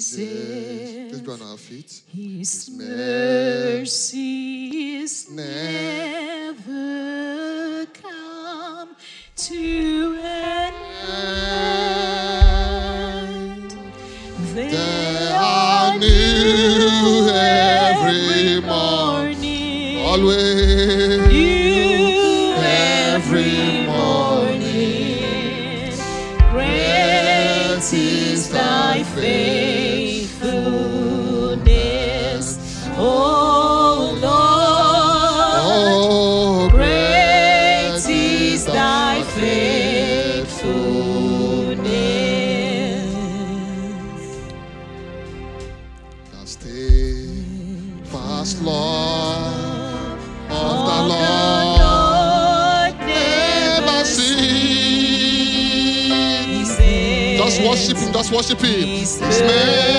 said, Let's be on our feet. His mercies never come to an end. They are new every morning. Always. Worship Him, just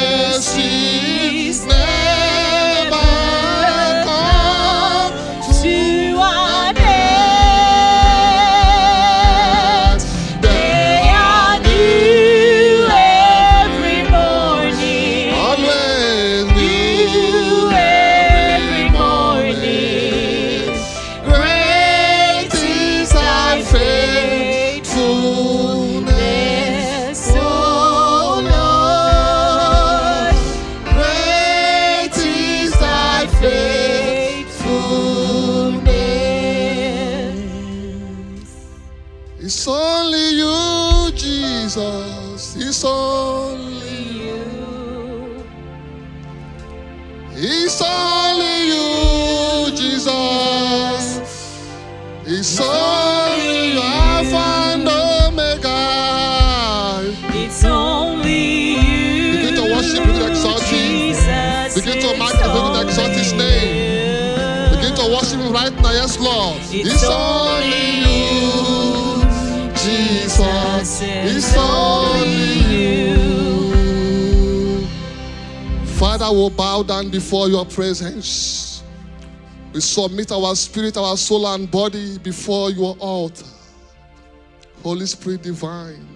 presence. We submit our spirit, our soul, and body before your altar. Holy Spirit divine,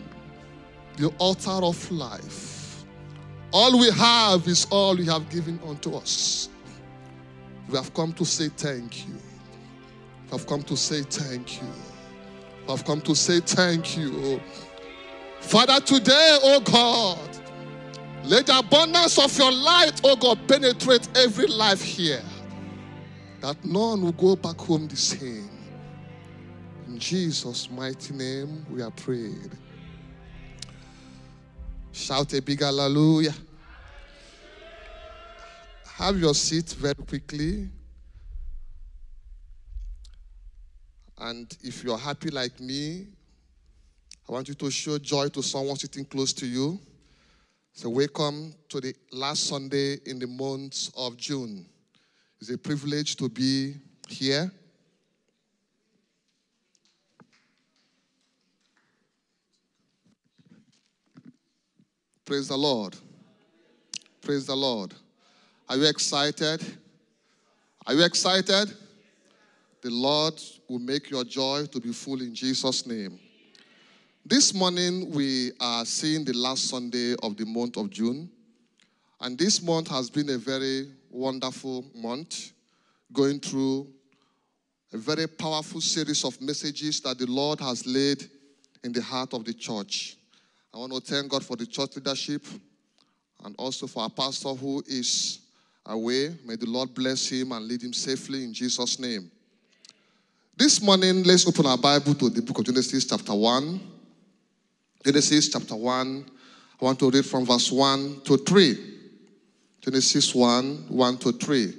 the altar of life. All we have is all you have given unto us. We have come to say thank you. We have come to say thank you. We have come to say thank you. Father, today, oh God, let the abundance of your light, oh God, penetrate every life here. That none will go back home the same. In Jesus' mighty name, we are prayed. Shout a big hallelujah. Have your seat very quickly. And if you're happy like me, I want you to show joy to someone sitting close to you. So, welcome to the last Sunday in the month of June. It's a privilege to be here. Praise the Lord. Praise the Lord. Are you excited? Are you excited? The Lord will make your joy to be full in Jesus' name. This morning, we are seeing the last Sunday of the month of June. And this month has been a very wonderful month, going through a very powerful series of messages that the Lord has laid in the heart of the church. I want to thank God for the church leadership and also for our pastor who is away. May the Lord bless him and lead him safely in Jesus' name. This morning, let's open our Bible to the book of Genesis, chapter 1. Genesis, chapter 1. I want to read from verse 1 to 3. Genesis 1, 1 to 3.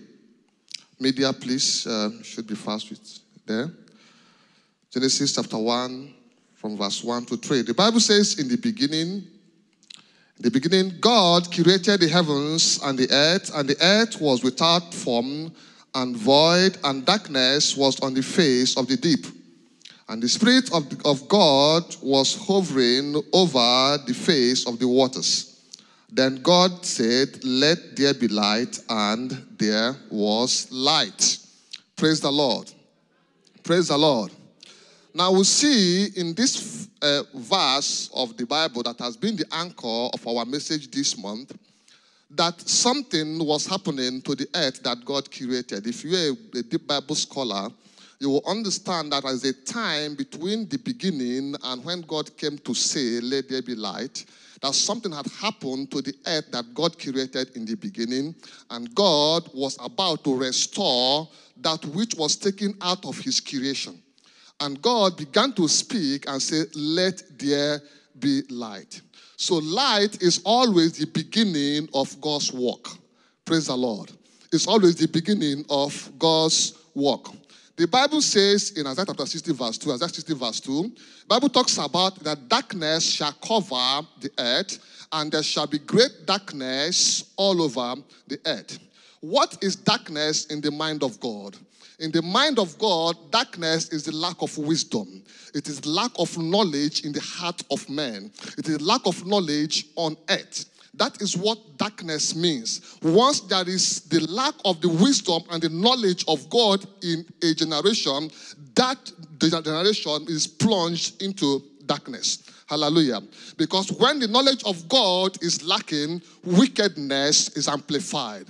Media, please, uh, should be fast with there. Genesis chapter 1, from verse 1 to 3. The Bible says, In the beginning, in the beginning, God created the heavens and the earth, and the earth was without form and void, and darkness was on the face of the deep. And the Spirit of, of God was hovering over the face of the waters. Then God said, Let there be light, and there was light. Praise the Lord. Praise the Lord. Now we see in this uh, verse of the Bible that has been the anchor of our message this month that something was happening to the earth that God created. If you're a, a deep Bible scholar, you will understand that as a time between the beginning and when God came to say, Let there be light, that something had happened to the earth that God created in the beginning, and God was about to restore that which was taken out of his creation. And God began to speak and say, Let there be light. So, light is always the beginning of God's work. Praise the Lord. It's always the beginning of God's work. The Bible says in Isaiah chapter 60, verse 2, Isaiah 60, verse 2, Bible talks about that darkness shall cover the earth, and there shall be great darkness all over the earth. What is darkness in the mind of God? In the mind of God, darkness is the lack of wisdom. It is lack of knowledge in the heart of man. It is lack of knowledge on earth. That is what darkness means. Once there is the lack of the wisdom and the knowledge of God in a generation, that generation is plunged into darkness. Hallelujah. Because when the knowledge of God is lacking, wickedness is amplified,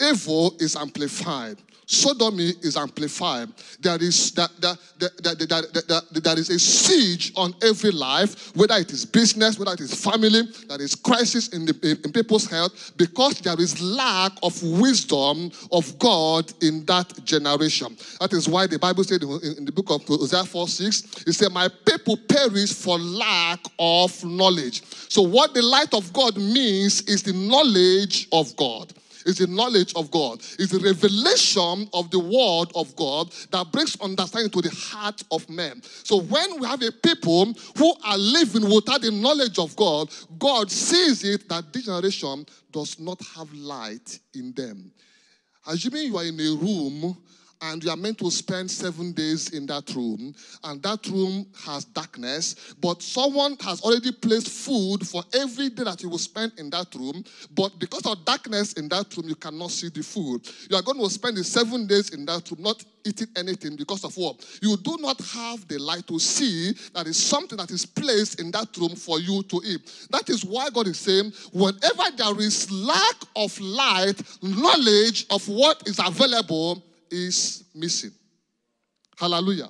evil is amplified. Sodomy is amplified. There is, that, that, that, there is a siege on every life, whether it is business, whether it is family, there is crisis in, the, in people's health, because there is lack of wisdom of God in that generation. That is why the Bible said in the book of Hosea 4 6, it said, My people perish for lack of knowledge. So, what the light of God means is the knowledge of God. It's the knowledge of God. It's the revelation of the word of God that brings understanding to the heart of men. So when we have a people who are living without the knowledge of God, God sees it that this generation does not have light in them. Assuming you are in a room and you are meant to spend seven days in that room, and that room has darkness, but someone has already placed food for every day that you will spend in that room, but because of darkness in that room, you cannot see the food. You are going to spend the seven days in that room not eating anything because of what? You do not have the light to see that is something that is placed in that room for you to eat. That is why God is saying, whenever there is lack of light, knowledge of what is available, is missing. Hallelujah.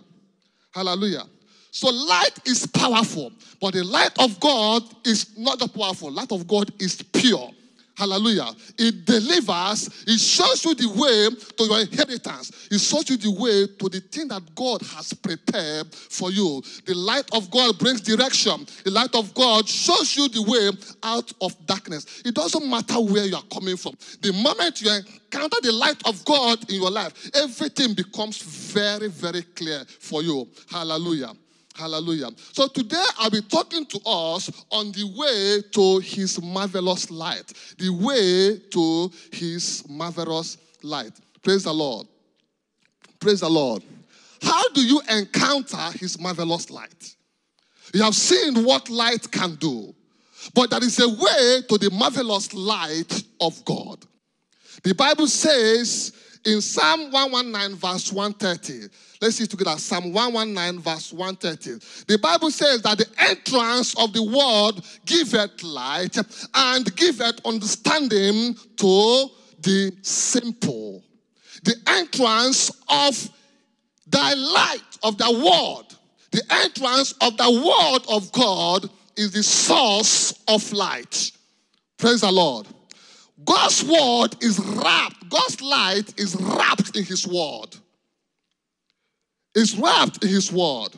Hallelujah. So light is powerful, but the light of God is not the powerful. Light of God is pure. Hallelujah. It delivers, it shows you the way to your inheritance. It shows you the way to the thing that God has prepared for you. The light of God brings direction. The light of God shows you the way out of darkness. It doesn't matter where you are coming from. The moment you encounter the light of God in your life, everything becomes very, very clear for you. Hallelujah. Hallelujah. So today I'll be talking to us on the way to his marvelous light. The way to his marvelous light. Praise the Lord. Praise the Lord. How do you encounter his marvelous light? You have seen what light can do, but there is a way to the marvelous light of God. The Bible says in Psalm 119, verse 130, Let's see together. Psalm 119, verse 130. The Bible says that the entrance of the word giveth light and giveth understanding to the simple. The entrance of thy light, of the word, the entrance of the word of God is the source of light. Praise the Lord. God's word is wrapped, God's light is wrapped in his word is wrapped in His word.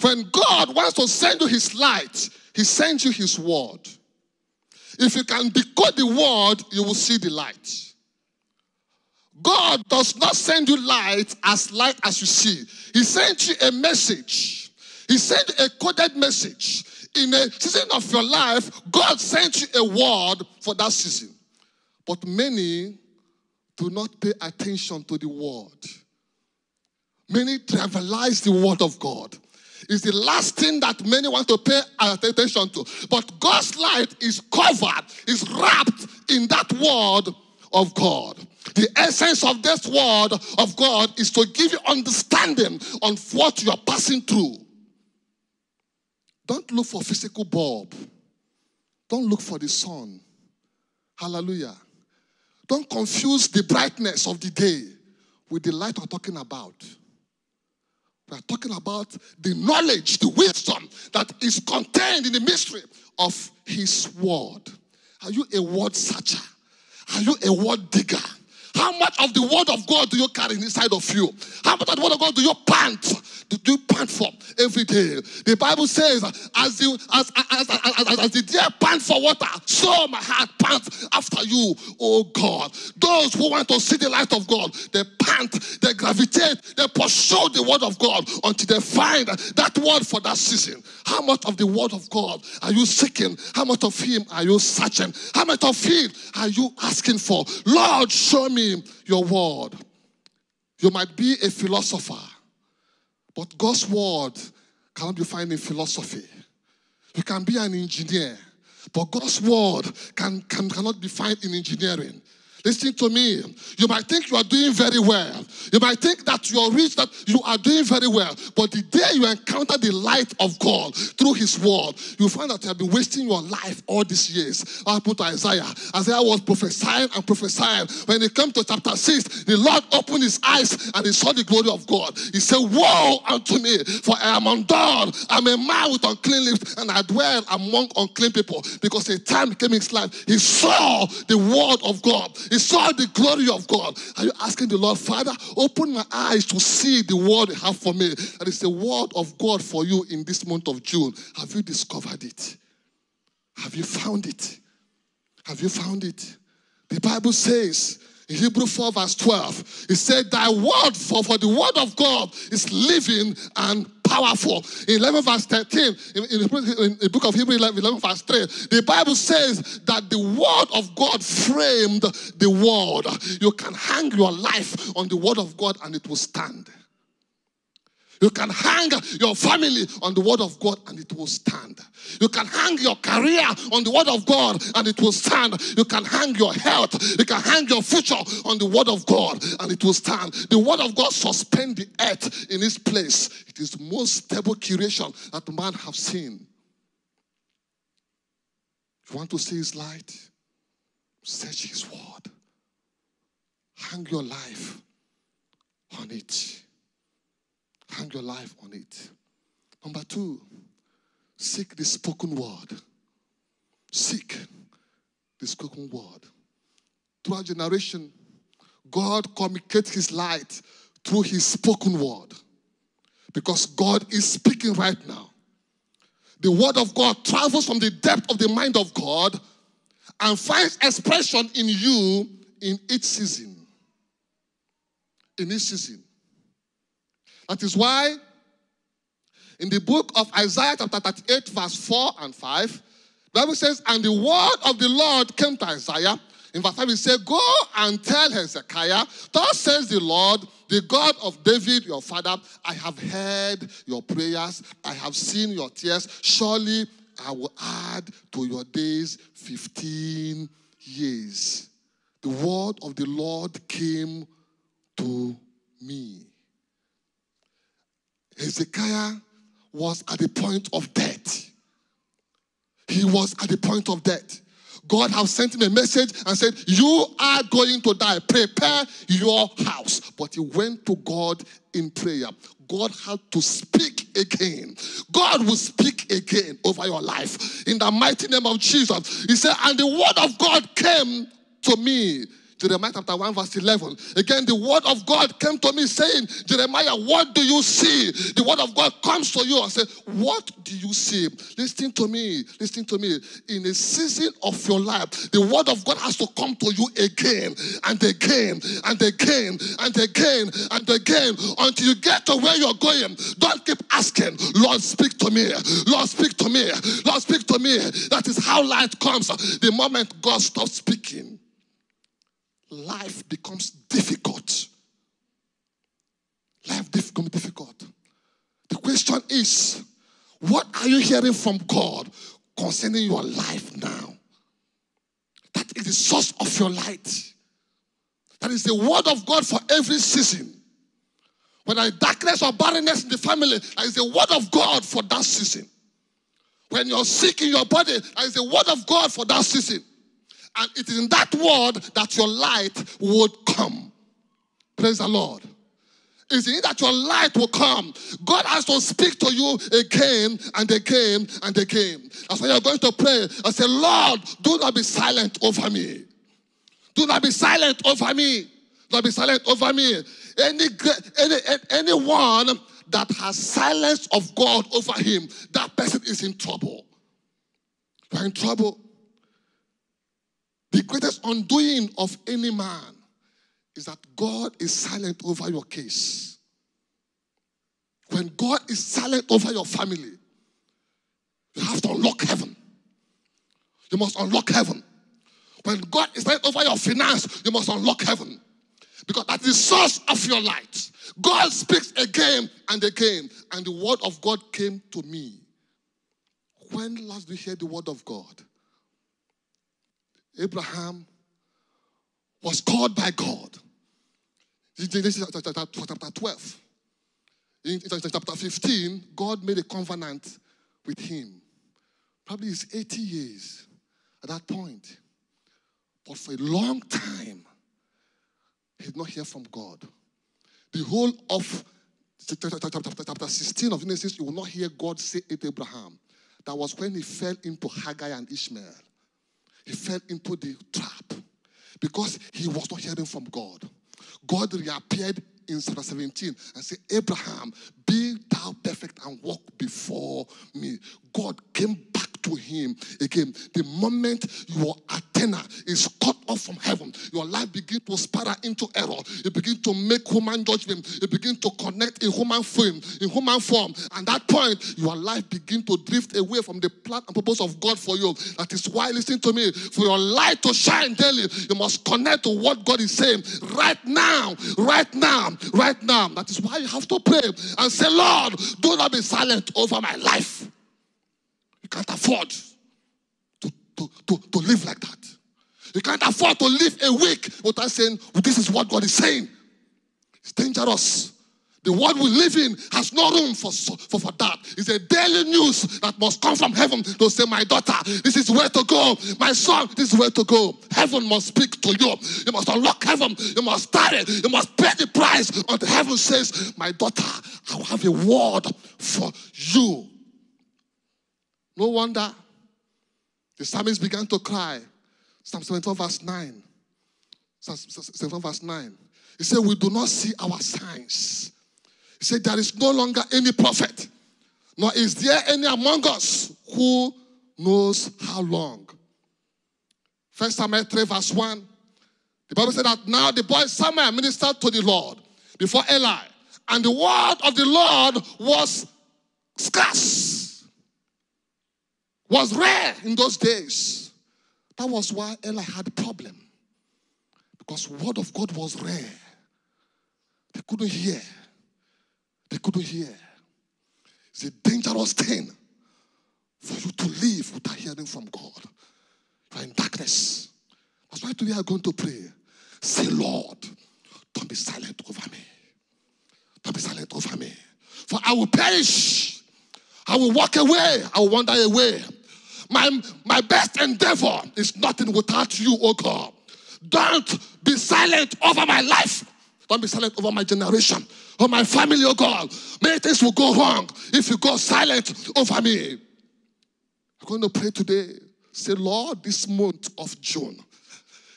When God wants to send you His light, He sends you His word. If you can decode the word, you will see the light. God does not send you light as light as you see. He sent you a message. He sent a coded message. In a season of your life, God sent you a word for that season. But many do not pay attention to the word. Many trivialize the word of God. It's the last thing that many want to pay attention to. But God's light is covered, is wrapped in that word of God. The essence of this word of God is to give you understanding on what you are passing through. Don't look for physical bulb. Don't look for the sun. Hallelujah. Don't confuse the brightness of the day with the light we're talking about. We're talking about the knowledge, the wisdom that is contained in the mystery of His Word. Are you a word searcher? Are you a word digger? How much of the word of God do you carry inside of you? How much of the word of God do you pant? Do you pant for every day? The Bible says, as the as, as, as, as, the deer pant for water, so my heart pants after you, oh God. Those who want to see the light of God, they pant, they gravitate, they pursue the word of God until they find that word for that season. How much of the word of God are you seeking? How much of him are you searching? How much of Him are you asking for? Lord, show me your word. You might be a philosopher, but God's word cannot be found in philosophy. You can be an engineer, but God's word can, can, cannot be found in engineering. Listen to me. You might think you are doing very well. You might think that you are rich, that you are doing very well. But the day you encounter the light of God through His word, you find that you have been wasting your life all these years. I put Isaiah. Isaiah was prophesying and prophesying. When he came to chapter 6, the Lord opened his eyes and he saw the glory of God. He said, Woe unto me, for I am undone. I'm a man with unclean lips, and I dwell among unclean people. Because a time came in his life, he saw the word of God. He saw the glory of God. Are you asking the Lord, Father, open my eyes to see the word you have for me? That is the word of God for you in this month of June. Have you discovered it? Have you found it? Have you found it? The Bible says in Hebrew 4, verse 12, it said, Thy word for, for the word of God is living and powerful. In 11 verse 13, in, in, in the book of Hebrew 11, 11 verse 3, the Bible says that the word of God framed the world. You can hang your life on the word of God and it will stand. You can hang your family on the word of God and it will stand. You can hang your career on the word of God and it will stand. You can hang your health, you can hang your future on the word of God and it will stand. The word of God suspend the earth in its place. It is the most stable creation that man have seen. You want to see his light? Search his word. Hang your life on it. Hang your life on it. Number two, seek the spoken word. Seek the spoken word. Throughout generation, God communicates his light through his spoken word. Because God is speaking right now. The word of God travels from the depth of the mind of God and finds expression in you in each season. In each season. That is why in the book of Isaiah, chapter 38, verse 4 and 5, the Bible says, And the word of the Lord came to Isaiah. In verse 5, he said, Go and tell Hezekiah, Thus says the Lord, the God of David, your father, I have heard your prayers, I have seen your tears. Surely I will add to your days 15 years. The word of the Lord came to me. Hezekiah was at the point of death. He was at the point of death. God have sent him a message and said, You are going to die. Prepare your house. But he went to God in prayer. God had to speak again. God will speak again over your life. In the mighty name of Jesus. He said, And the word of God came to me. Jeremiah chapter 1, verse 11. Again, the word of God came to me saying, Jeremiah, what do you see? The word of God comes to you and says, What do you see? Listen to me. Listen to me. In a season of your life, the word of God has to come to you again and again and again and again and again until you get to where you're going. Don't keep asking, Lord, speak to me. Lord, speak to me. Lord, speak to me. That is how light comes. The moment God stops speaking life becomes difficult. Life becomes difficult. The question is, what are you hearing from God concerning your life now? That is the source of your light. That is the word of God for every season. Is darkness or barrenness in the family, that is the word of God for that season. When you're sick in your body, that is the word of God for that season. And it is in that word that your light would come. Praise the Lord. It's in that your light will come. God has to speak to you again and again and again. That's why you're going to pray and say, Lord, do not be silent over me. Do not be silent over me. Do not be silent over me. Any, any, anyone that has silence of God over him, that person is in trouble. You're in trouble. The greatest undoing of any man is that God is silent over your case. When God is silent over your family, you have to unlock heaven. You must unlock heaven. When God is silent over your finance, you must unlock heaven. Because that's the source of your light. God speaks again and again, and the word of God came to me. When last you hear the word of God? Abraham was called by God. This is chapter 12. In chapter 15, God made a covenant with him. Probably it's 80 years at that point. But for a long time, he did not hear from God. The whole of chapter 16 of Genesis, you will not hear God say it to Abraham. That was when he fell into Hagar and Ishmael. He fell into the trap because he was not hearing from God. God reappeared in chapter 17 and said, Abraham, be thou perfect and walk before me. God came back to him again. The moment your antenna is cut off from heaven, your life begins to spiral into error. You begin to make human judgment. You begin to connect in human form, in human form. And that point, your life begins to drift away from the plan and purpose of God for you. That is why, listen to me, for your light to shine daily, you must connect to what God is saying right now, right now, right now. That is why you have to pray and say, Lord, do not be silent over my life can't afford to, to, to, to live like that. You can't afford to live a week without saying, well, This is what God is saying. It's dangerous. The world we live in has no room for, for, for that. It's a daily news that must come from heaven to say, My daughter, this is where to go. My son, this is where to go. Heaven must speak to you. You must unlock heaven. You must study. You must pay the price until heaven says, My daughter, I will have a word for you. No wonder the psalmist began to cry. Psalm 74, verse 9. Psalm 74, verse 9. He said, We do not see our signs. He said, There is no longer any prophet, nor is there any among us who knows how long. First Samuel 3, verse 1. The Bible said that now the boy Samuel ministered to the Lord before Eli, and the word of the Lord was scarce was rare in those days. That was why Eli had a problem. Because word of God was rare. They couldn't hear. They couldn't hear. It's a dangerous thing for you to live without hearing from God. You are in darkness. That's why today I'm going to pray. Say, Lord, don't be silent over me. Don't be silent over me. For I will perish. I will walk away. I will wander away. My, my best endeavor is nothing without you, oh God. Don't be silent over my life. Don't be silent over my generation or my family, oh God. Many things will go wrong if you go silent over me. I'm going to pray today. Say, Lord, this month of June,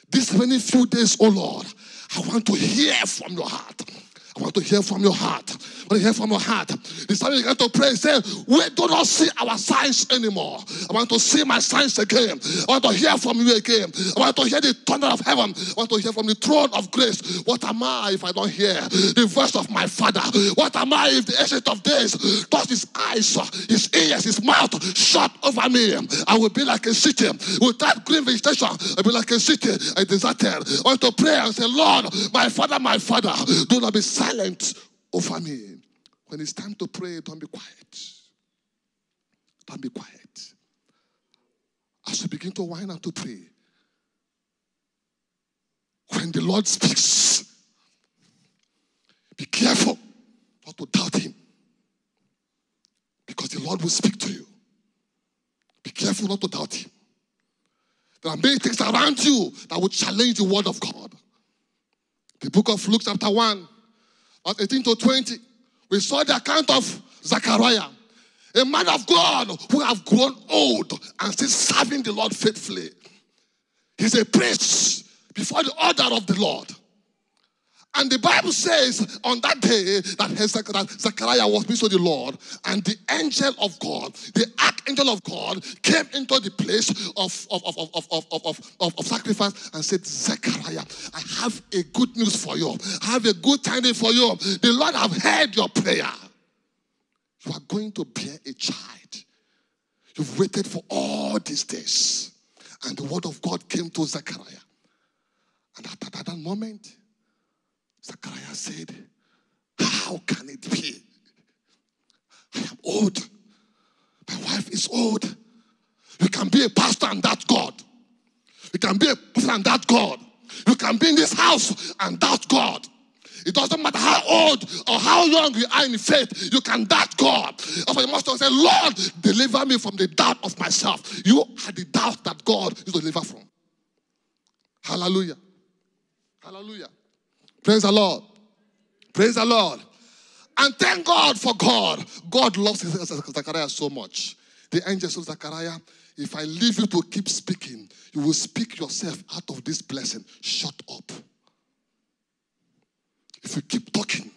this many few days, oh Lord, I want to hear from your heart. I want to hear from your heart. I want to hear from your heart. This time you began to pray. Say, we do not see our signs anymore. I want to see my signs again. I want to hear from you again. I want to hear the thunder of heaven. I want to hear from the throne of grace. What am I if I don't hear the voice of my Father? What am I if the ancient of days touch his eyes, his ears, his mouth shut over me? I will be like a city without green vegetation. I will be like a city I deserted. I want to pray and say, Lord, my Father, my Father, do not be silent silent over me. When it's time to pray, don't be quiet. Don't be quiet. As you begin to whine and to pray, when the Lord speaks, be careful not to doubt Him. Because the Lord will speak to you. Be careful not to doubt Him. There are many things around you that will challenge the word of God. The book of Luke, chapter 1, verse 18 to 20, we saw the account of Zachariah, a man of God who have grown old and still serving the Lord faithfully. He's a priest before the order of the Lord. And the Bible says on that day that Zechariah was ministering the Lord, and the angel of God, the archangel of God, came into the place of, of, of, of, of, of, of, of sacrifice and said, Zechariah, I have a good news for you. I have a good tidings for you. The Lord have heard your prayer. You are going to bear a child. You've waited for all these days. And the word of God came to Zechariah. And at that moment, Zachariah said, How can it be? I am old. My wife is old. You can be a pastor and that God. You can be a pastor and that God. You can be in this house and that God. It doesn't matter how old or how young you are in faith, you can doubt God. Why you must say, Lord, deliver me from the doubt of myself. You are the doubt that God is to deliver from. Hallelujah. Hallelujah. Praise the Lord. Praise the Lord. And thank God for God. God loves Zechariah so much. The angel told Zechariah, if I leave you to keep speaking, you will speak yourself out of this blessing. Shut up. If you keep talking,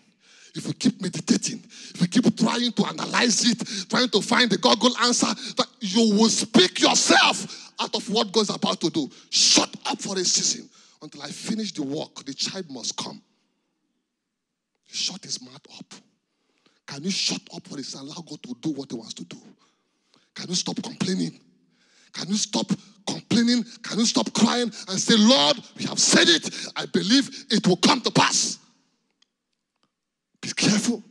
if you keep meditating, if you keep trying to analyze it, trying to find the Google answer, that you will speak yourself out of what God is about to do. Shut up for a season until I finish the work. The child must come. Shut his mouth up. Can you shut up for this and allow God to do what he wants to do? Can you stop complaining? Can you stop complaining? Can you stop crying and say, Lord, we have said it. I believe it will come to pass. Be careful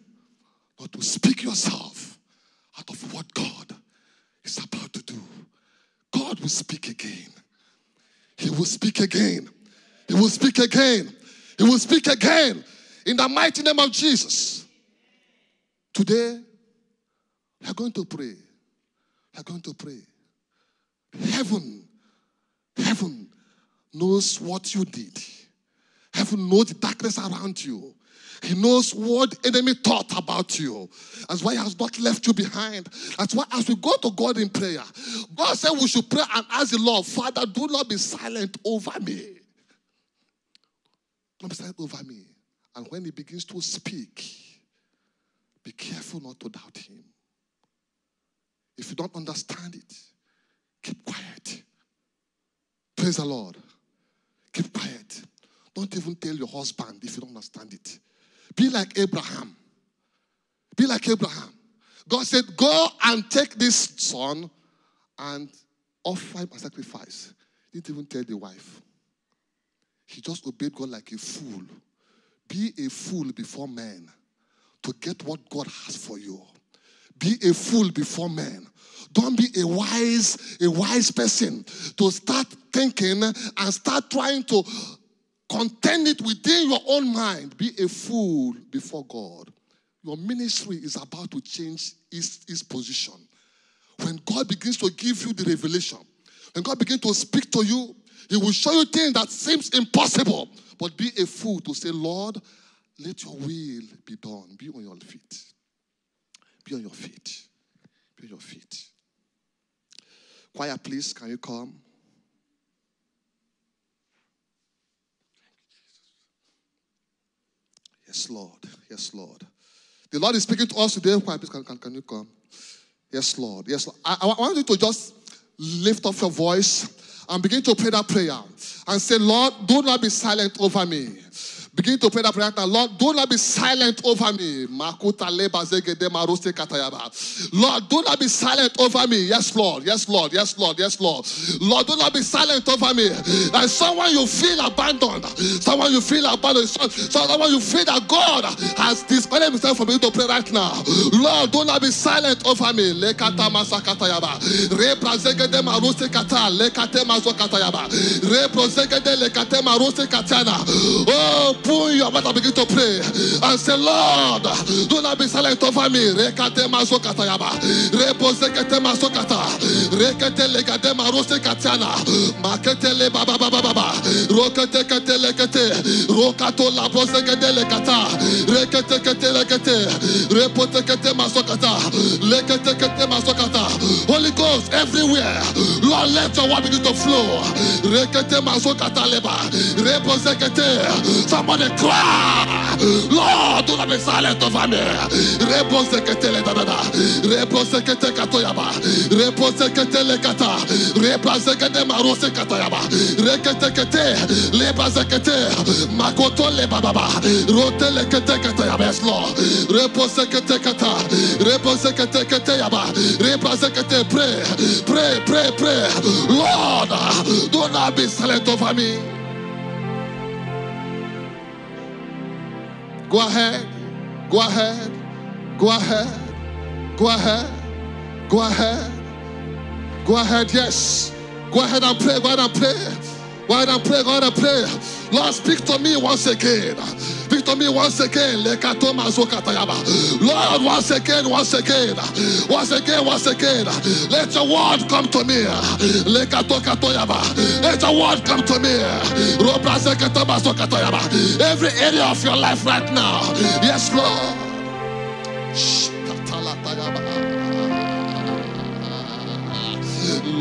not to speak yourself out of what God is about to do. God will speak again. He will speak again. He will speak again. He will speak again in the mighty name of Jesus. Today, we are going to pray. We are going to pray. Heaven, heaven knows what you did. Heaven knows the darkness around you. He knows what enemy thought about you. That's why he has not left you behind. That's why as we go to God in prayer, God said we should pray and ask the Lord, Father, do not be silent over me. Be over me. And when he begins to speak, be careful not to doubt him. If you don't understand it, keep quiet. Praise the Lord. Keep quiet. Don't even tell your husband if you don't understand it. Be like Abraham. Be like Abraham. God said, Go and take this son and offer him a sacrifice. Didn't even tell the wife. He just obeyed God like a fool. Be a fool before men to get what God has for you. Be a fool before men. Don't be a wise, a wise person to start thinking and start trying to contend it within your own mind. Be a fool before God. Your ministry is about to change its, its position. When God begins to give you the revelation, when God begins to speak to you, He will show you things that seems impossible. But be a fool to say, Lord, let your will be done. Be on your feet. Be on your feet. Be on your feet. Choir, please, can you come? Yes, Lord. Yes, Lord. The Lord is speaking to us today. Choir, please, can, can, can you come? Yes, Lord. Yes, Lord. I, I want you to just lift up your voice and begin to pray that prayer and say, Lord, do not be silent over me. Begin to pray that prayer now. Lord, do not be silent over me. Lord, do not be silent over me. Yes, Lord. Yes, Lord. Yes, Lord. Yes, Lord. Lord, do not be silent over me. Like someone you feel abandoned. Someone you feel abandoned. So- Someone you feel that God has disconnected himself from you to pray right now. Lord, do not be silent over me. Oh, Open your mouth and begin to pray and say, Lord, do not be silent over me. Yaba. Reposekete masokata. Rekete. Makete le. Rokete kete posekete lekata. Rekete kete kete. Lekete kete masokata. Holy Ghost everywhere. Lord, let your word begin to flow. Rekete masokata leba. Reposekete. Somebody Lord, don't be silent over me. que t'es le danada. Réponse que t'es katoyaba. Réponse que t'es le kata. Réponse que t'es marose katoyaba. Rekete que le que makoto le bababa. Rote le que t'es katoyaba. Yes, Lord. Réponse que t'es kata. Réponse que t'es que yaba. Réponse que t'es Pray, pray, pray, pray. Lord, don't be silent over me. Go ahead. Go ahead. Go ahead. Go ahead. Go ahead. Go ahead. Yes. Go ahead and pray. Go ahead and pray. Go ahead and pray. Go ahead and pray. Lord, speak to me once again. To me once again. Lord, once again, once again. Once again, once again. Let your word come to me. Let your word come to me. Every area of your life right now. Yes, Lord.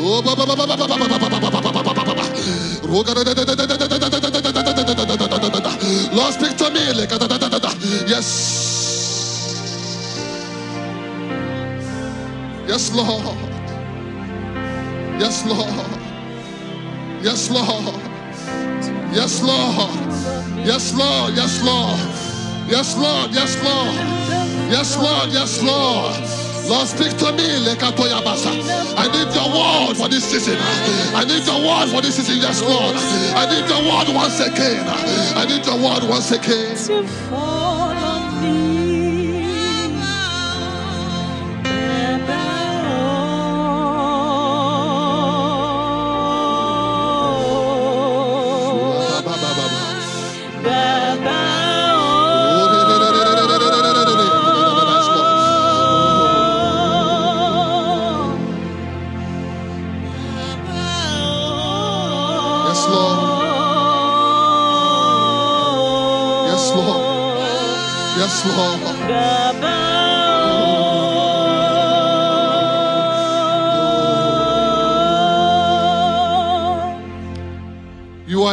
Lo ba ba ba ba ba ba ba ba ba ba ba ba ba ba Lord, speak to me. Yes. Yes, Lord. Yes, Lord. Yes, Lord. Yes, Lord. Yes, Lord. Yes, Lord. Yes, Lord. Yes, Lord. Yes, Lord. Yes, Lord. Lord, speak to me. I need your word for this season. I need your word for this season. Yes, Lord. I need your word once again. I need your word once again.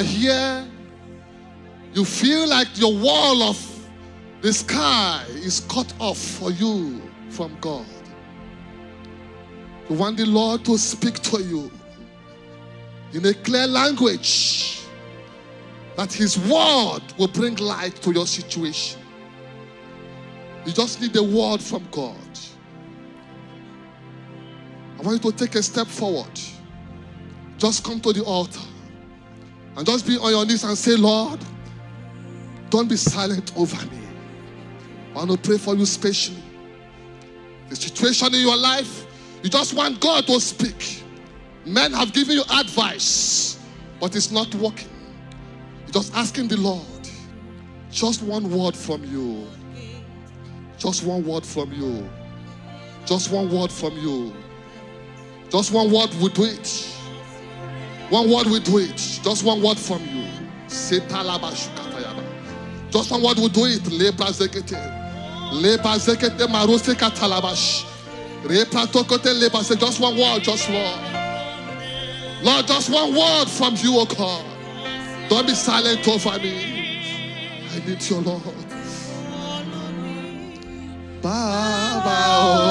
Are here. You feel like your wall of the sky is cut off for you from God. You want the Lord to speak to you in a clear language that His word will bring light to your situation. You just need a word from God. I want you to take a step forward. Just come to the altar and just be on your knees and say, Lord, don't be silent over me. I want to pray for you specially. The situation in your life, you just want God to speak. Men have given you advice, but it's not working. You're just asking the Lord, just one word from you. Just one word from you. Just one word from you. Just one word will do it. One word will do it. Just one word from you. Just one word will do it. Lepra zekete. Lepra zekete marose katalabash. Just one word, just Lord. Lord, just one word from you, O God. Don't be silent over me. I need your Lord. Baba. oh.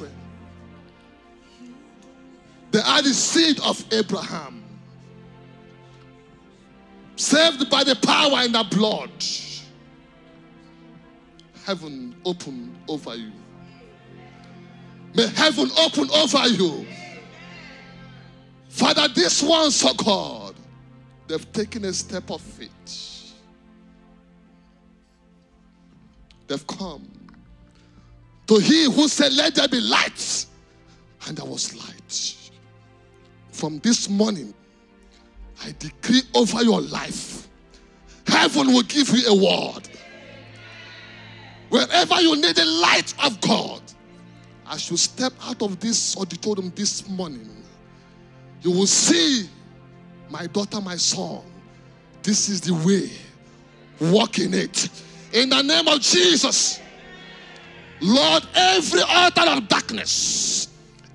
the seed of Abraham, saved by the power in the blood. Heaven open over you. May heaven open over you. Father, this ones, oh God, they've taken a step of faith. They've come to he who said, Let there be light. And there was light. From this morning, I decree over your life, heaven will give you a word. Wherever you need the light of God, as you step out of this auditorium this morning, you will see, my daughter, my son, this is the way. Walk in it. In the name of Jesus. Lord, every altar of darkness,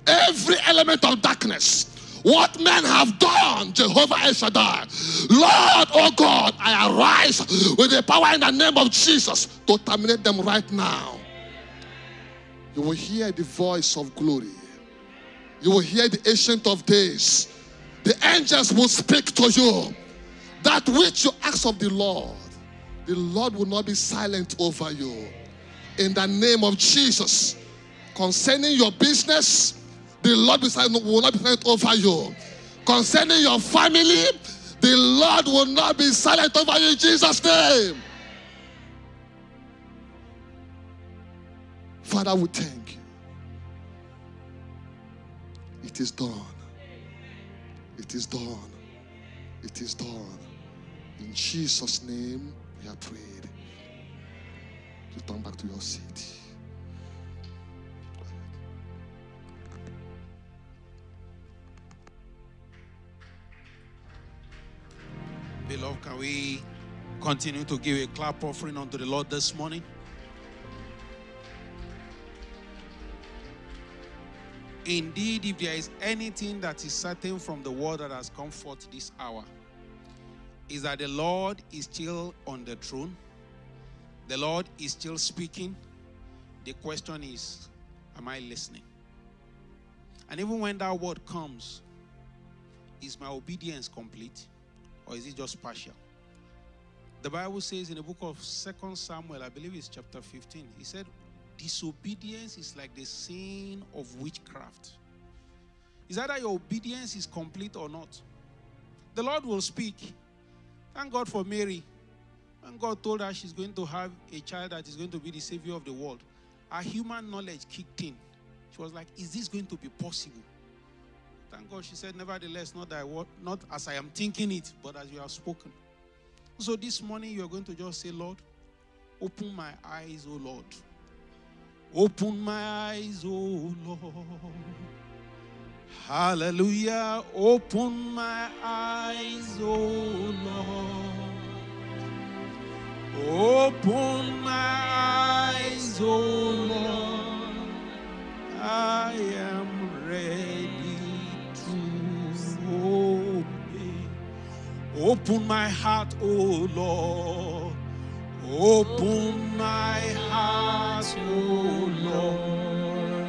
every element of darkness, what men have done, Jehovah El Shaddai. Lord, oh God, I arise with the power in the name of Jesus to terminate them right now. You will hear the voice of glory. You will hear the ancient of days. The angels will speak to you. That which you ask of the Lord, the Lord will not be silent over you. In the name of Jesus, concerning your business, the Lord will not be silent over you. Concerning your family, the Lord will not be silent over you in Jesus' name. Father, we thank you. It is done. It is done. It is done. In Jesus' name, we are prayed. Turn back to your seat. Can we continue to give a clap offering unto the Lord this morning? Indeed, if there is anything that is certain from the word that has come forth this hour, is that the Lord is still on the throne. The Lord is still speaking. The question is, am I listening? And even when that word comes, is my obedience complete or is it just partial? The Bible says in the book of Second Samuel, I believe it's chapter 15, he said, Disobedience is like the sin of witchcraft. Is either your obedience is complete or not. The Lord will speak. Thank God for Mary. And God told her she's going to have a child that is going to be the savior of the world. Her human knowledge kicked in. She was like, Is this going to be possible? Thank God she said, Nevertheless, not, that I, not as I am thinking it, but as you have spoken. So this morning, you're going to just say, Lord, open my eyes, O Lord. Open my eyes, O Lord. Hallelujah. Open my eyes, O Lord. Open my eyes, O Lord. I am ready Open my heart, O Lord. Open my heart, O Lord.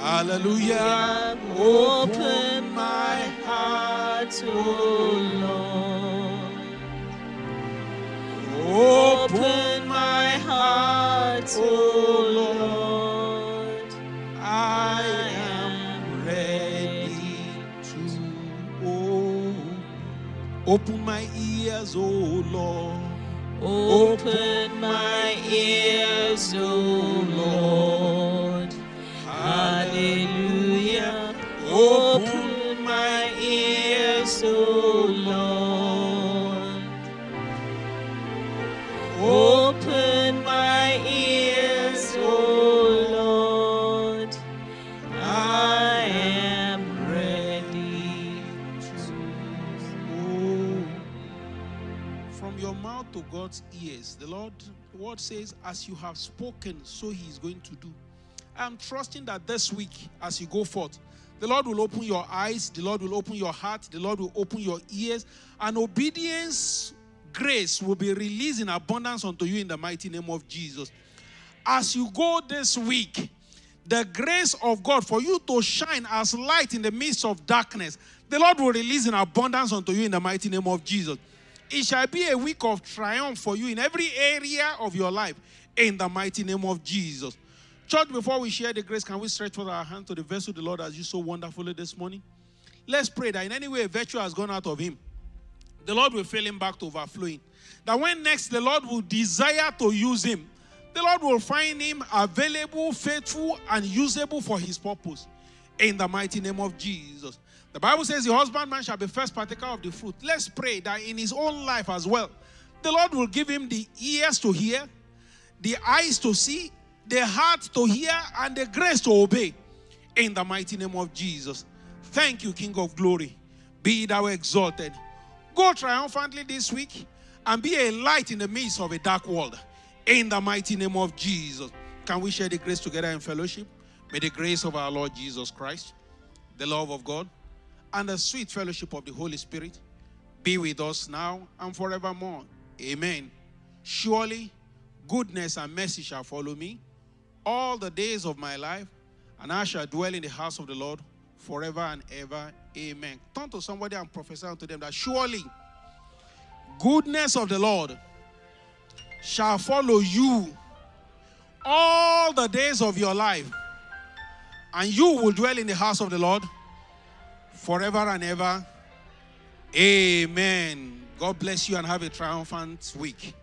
Hallelujah. Open my heart, O Lord. Open my heart, O Lord. Open my ears, O Lord. Open my ears, O Lord. Lord, word says, as you have spoken, so He is going to do. I'm trusting that this week, as you go forth, the Lord will open your eyes, the Lord will open your heart, the Lord will open your ears, and obedience grace will be released in abundance unto you in the mighty name of Jesus. as you go this week, the grace of God for you to shine as light in the midst of darkness, the Lord will release in abundance unto you in the mighty name of Jesus. It shall be a week of triumph for you in every area of your life in the mighty name of Jesus. Church, before we share the grace, can we stretch forth our hand to the vessel the Lord has used so wonderfully this morning? Let's pray that in any way virtue has gone out of him, the Lord will fill him back to overflowing. That when next the Lord will desire to use him, the Lord will find him available, faithful, and usable for his purpose. In the mighty name of Jesus. The Bible says the husbandman shall be first partaker of the fruit. Let's pray that in his own life as well, the Lord will give him the ears to hear, the eyes to see, the heart to hear, and the grace to obey. In the mighty name of Jesus. Thank you, King of glory. Be thou exalted. Go triumphantly this week and be a light in the midst of a dark world. In the mighty name of Jesus. Can we share the grace together in fellowship? May the grace of our Lord Jesus Christ, the love of God, and the sweet fellowship of the Holy Spirit be with us now and forevermore. Amen. Surely goodness and mercy shall follow me all the days of my life, and I shall dwell in the house of the Lord forever and ever. Amen. Turn to somebody and prophesy unto them that surely goodness of the Lord shall follow you all the days of your life, and you will dwell in the house of the Lord forever and ever. Amen. God bless you and have a triumphant week.